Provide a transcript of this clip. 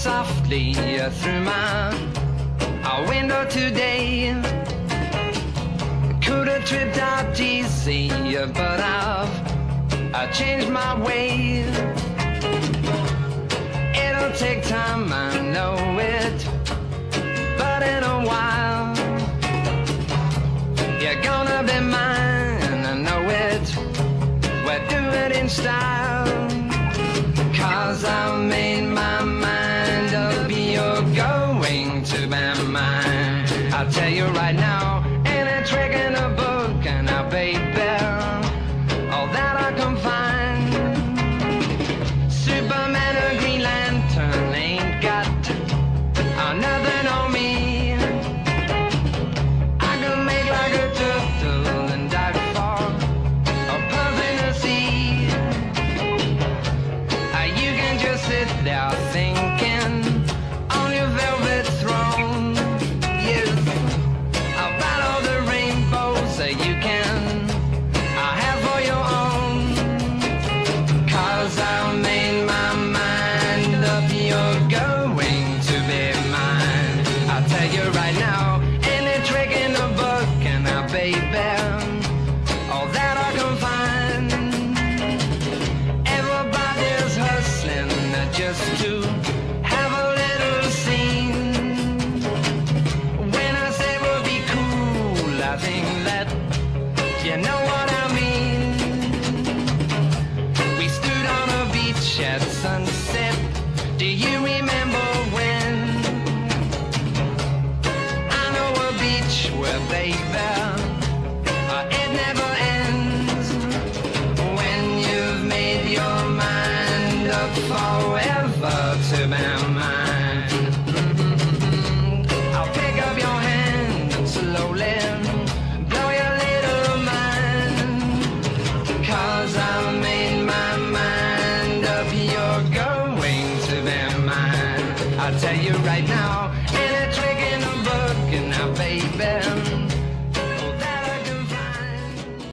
softly through my window today. Could have tripped out easy, but I've I changed my way. It'll take time, I know it, but in a while you're gonna be mine. I know it. We're doing it in style. Mine. I'll tell you right now, ain't a trick in a book, and I baby, all that I can find. Superman all that I can find. Everybody's hustling just to have a little scene. When I say we'll be cool, I think that you know what I mean. We stood on a beach at sunset. Do you remember when? I know a beach where, baby, forever to be mine. I'll pick up your hand and slowly blow your little mind. Made my mind up, you're going to be mine. I'll tell you right now, any trick in the book, and I